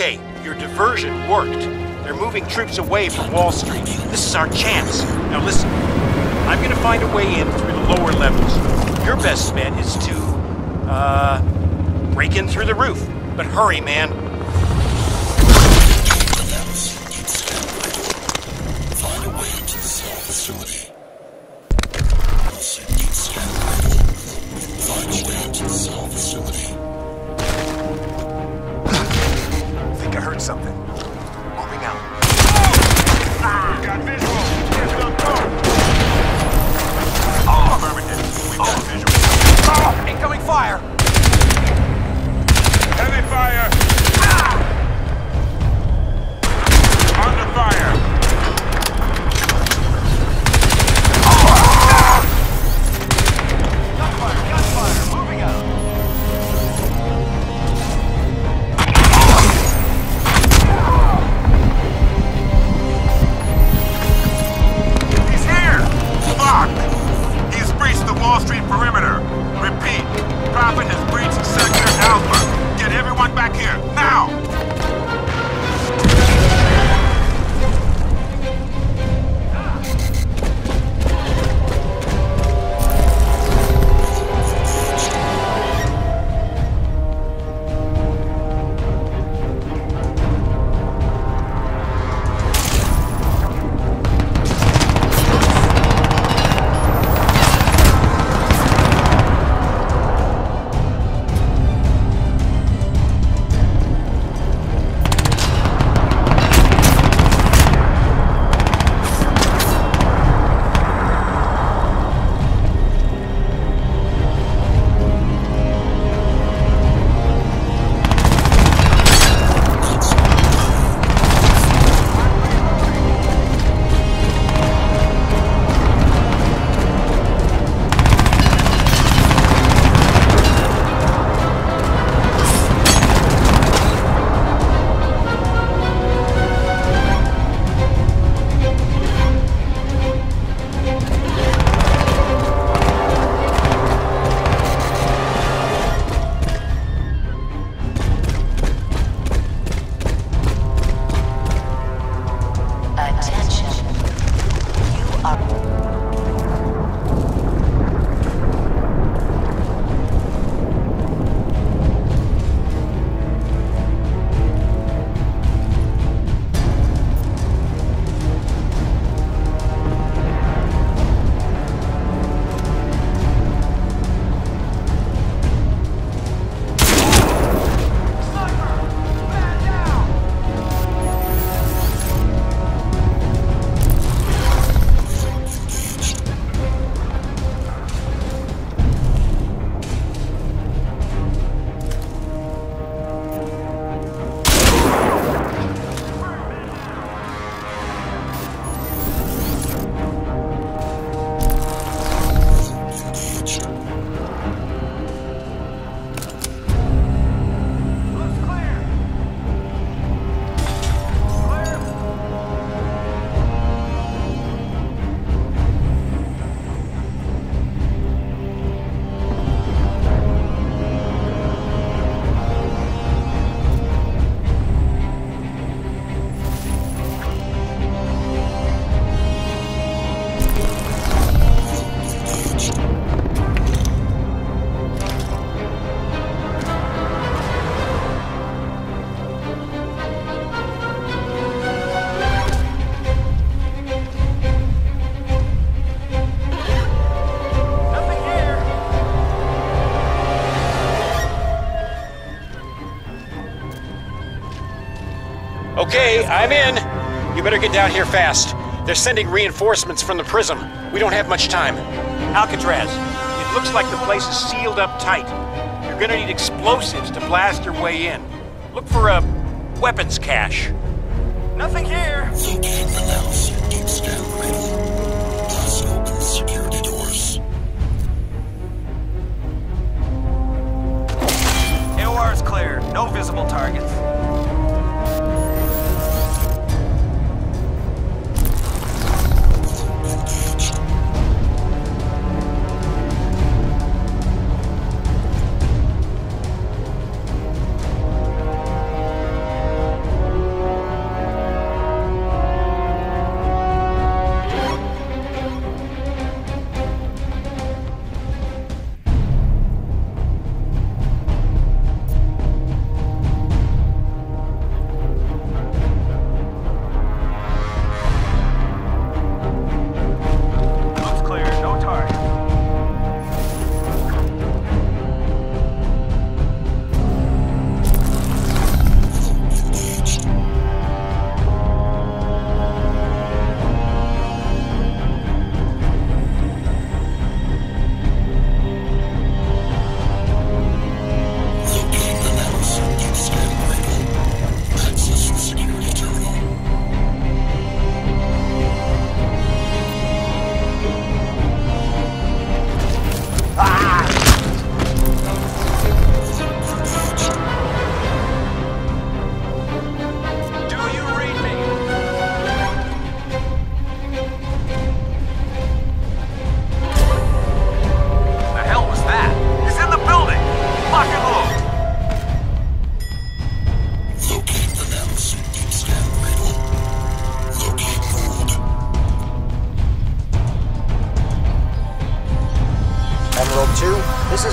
Okay, your diversion worked. They're moving troops away from Wall Street. This is our chance. Now listen, I'm gonna find a way in through the lower levels. Your best bet is to, uh, break in through the roof. But hurry, man. Something. I'm in. You better get down here fast. They're sending reinforcements from the prism. We don't have much time. Alcatraz, it looks like the place is sealed up tight. You're gonna need explosives to blast your way in. Look for a weapons cache. Nothing here.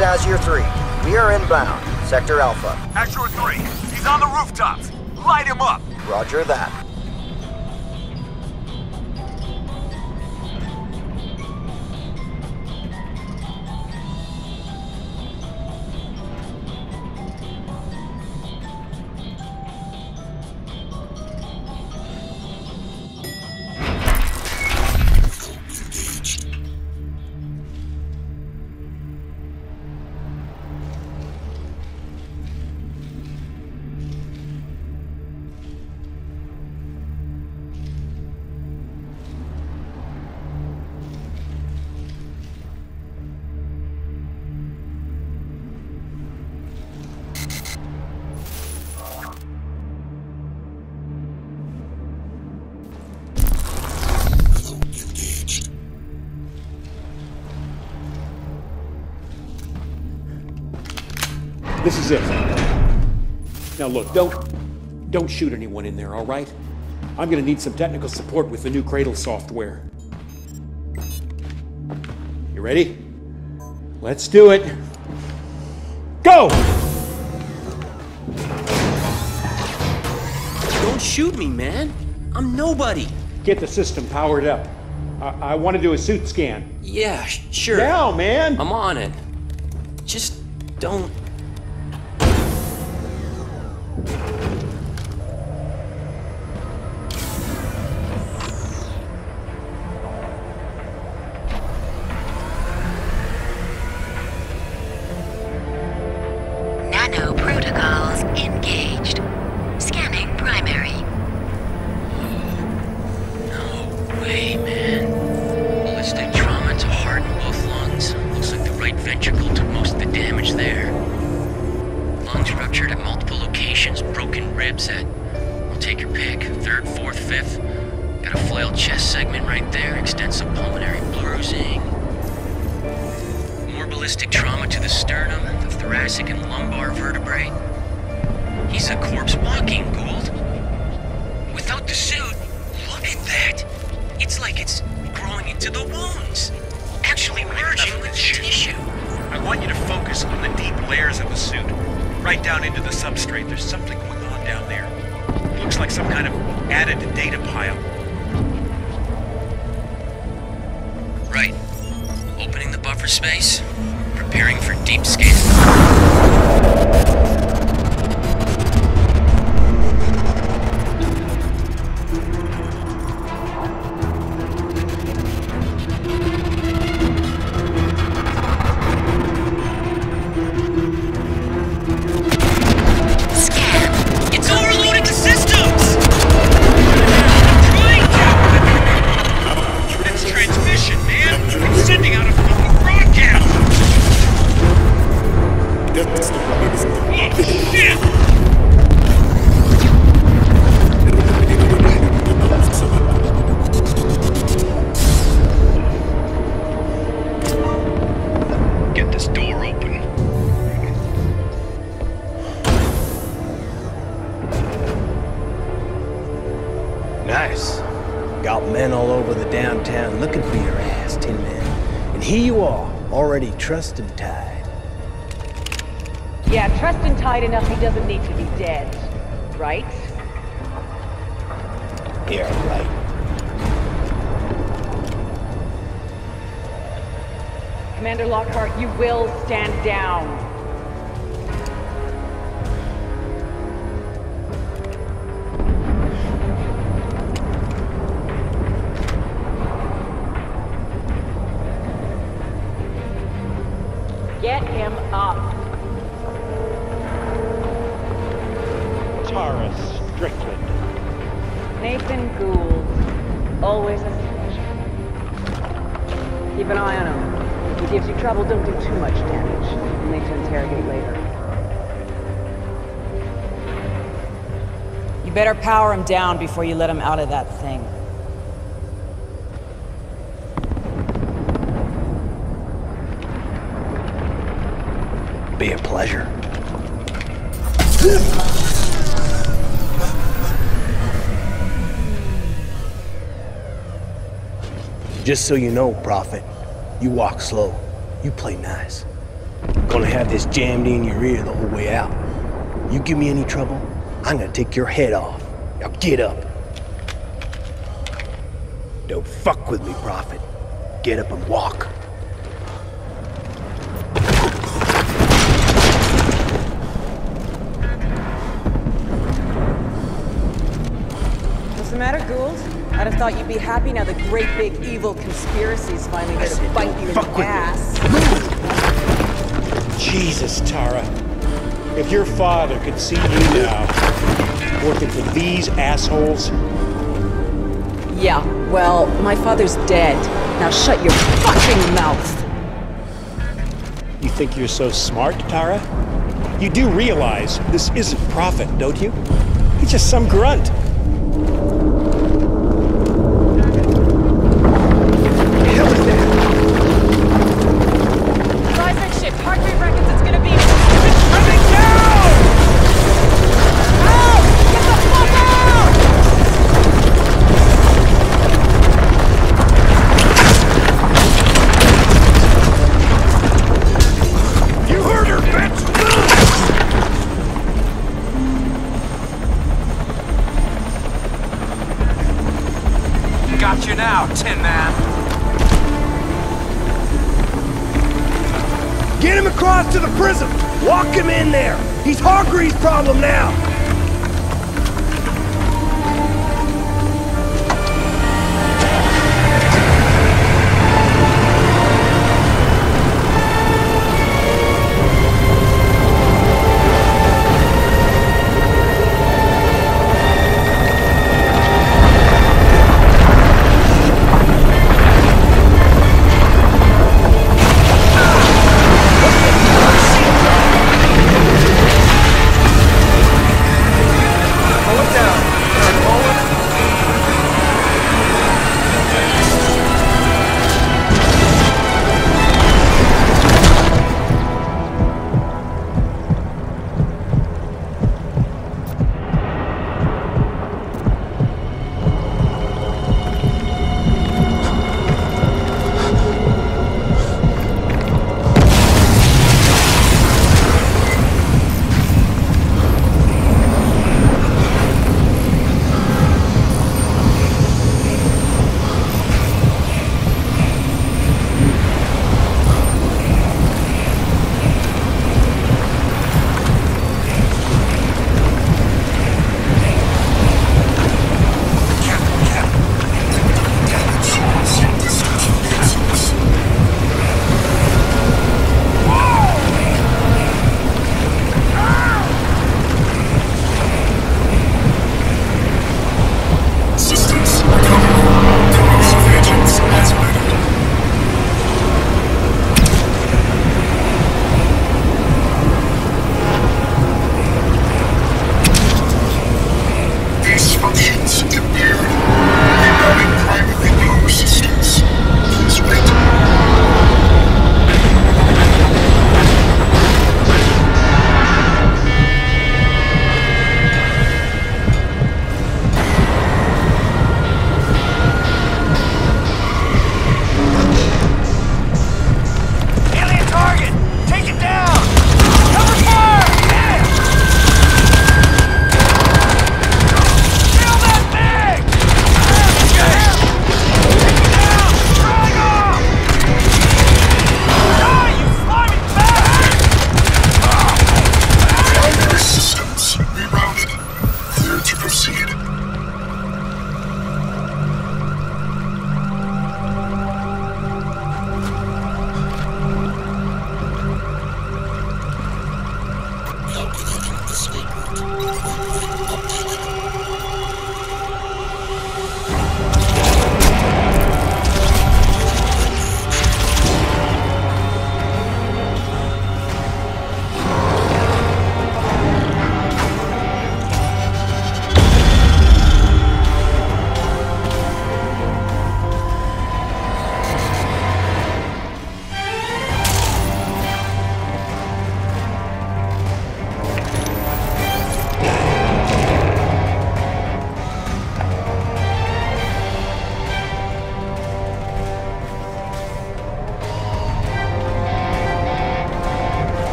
3, we are inbound. Sector Alpha. Astro 3, he's on the rooftops. Light him up. Roger that. This is it. Now look, don't don't shoot anyone in there, all right? I'm gonna need some technical support with the new Cradle software. You ready? Let's do it. Go! Don't shoot me, man. I'm nobody. Get the system powered up. I, I want to do a suit scan. Yeah, sure. Now, man! I'm on it. Just don't. Right there, extensive pulmonary bruising. More ballistic trauma to the sternum, the thoracic and lumbar vertebrae. He's a corpse walking, Gould. Without the suit, look at that. It's like it's growing into the wounds. Actually merging with the tissue. I want you to focus on the deep layers of the suit. Right down into the substrate. There's something going on down there. It looks like some kind of added data pile. Right. Opening the buffer space. Preparing for deep scan. Trussed and tied. Yeah, trust and tied enough he doesn't need to be dead. Right? Yeah, right. Commander Lockhart, you will stand down. Gives you trouble, don't do too much damage. You'll need to interrogate later. You better power him down before you let him out of that thing. Be a pleasure. Just so you know, Prophet, you walk slow. You play nice. Gonna have this jammed in your ear the whole way out. You give me any trouble, I'm gonna take your head off. Now get up. Don't fuck with me, Prophet. Get up and walk. What's the matter, Gould? I'd have thought you'd be happy now the great big evil conspiracy's finally gonna bite don't you in the ass. Jesus, Tara. If your father could see you now, working for these assholes, Yeah, well, my father's dead. Now shut your fucking mouth. you think you're so smart, Tara? You do realize this isn't Prophet, don't you? He's just some grunt. Tin Man. Get him across to the prism! Walk him in there! He's Hargreave's problem now!